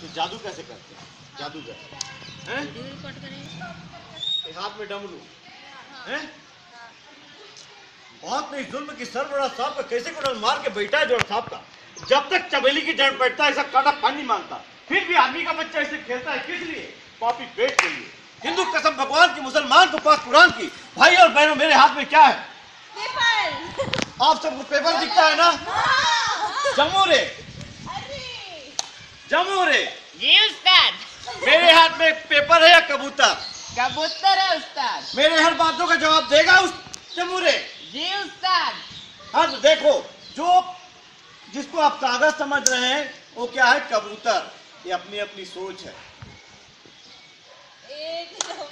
कि जादू कैसे करते हैं? जादू कैसे हैं? हाथ में डमरू। हैं? बहुत नहीं जुल्म की सर बड़ा सांप का कैसे कुड़ल मार के बैठा है जोड़ सांप का? जब तक चमेली की जड़ बैठता है ऐसा काटा पानी माँगता फिर भी आदमी का बच्चा ऐसे खेलता है किस लिए? पापी पेट के लिए। हिंदू कसम भगवान की मुसलमान को पास कुरान की। भाई और बहनों मेरे हाथ में क्या है? पेपर। आप सबको पेपर दिखता है ना? जम्मू रे अरे जम्मू रे जी उस्ताद मेरे हाथ में एक पेपर है या कबूतर? कबूतर है उस्ताद। मेरे हर बातों का जवाब देगा उस जम्मू रे जी उस्ताद। हाँ तो देखो जो जिसको आप कागज़ समझ रहे हैं वो क्या है? कबूतर। ये अपनी अपनी सोच है। एक नंबर।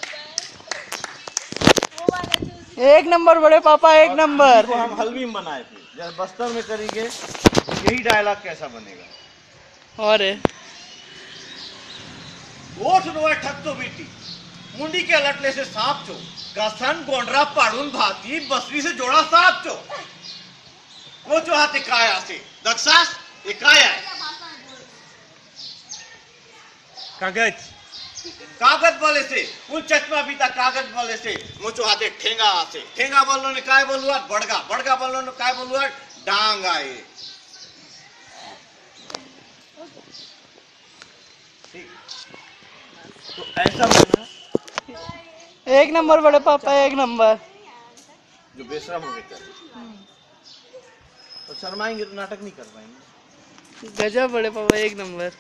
वो वाला जो एक नंबर बड़े पापा एक नंबर। हम हलवी में बनाए थे। जब बस्तर में करेंगे यही डायलॉग कैसा बनेगा? और ओठ नो ठग तो बेटी। मुंडी के लटले से सांप चो। गसन गोंडरा पाड़ून भाती बसरी से जोड़ा सांप चो। वो जो हाथे काया से। दक्षास ये काया है। कागज़। कागज़ वाले से उन चश्मा पीता कागज़ वाले से मुझो हाथे ठेंगा से। ठेंगा वालों ने काय बोलुआ बड़गा। बड़गा वालों ने काय बोलुआ डांग आए। ठीक। तो ऐसा बना एक नंबर बड़े पापा एक नंबर। जो बेशरम हो गए तो शर्माएँगे तो नाटक नहीं कर पाएँगे। गजब बड़े पापा एक नंबर।